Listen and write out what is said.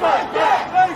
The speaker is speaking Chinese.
对对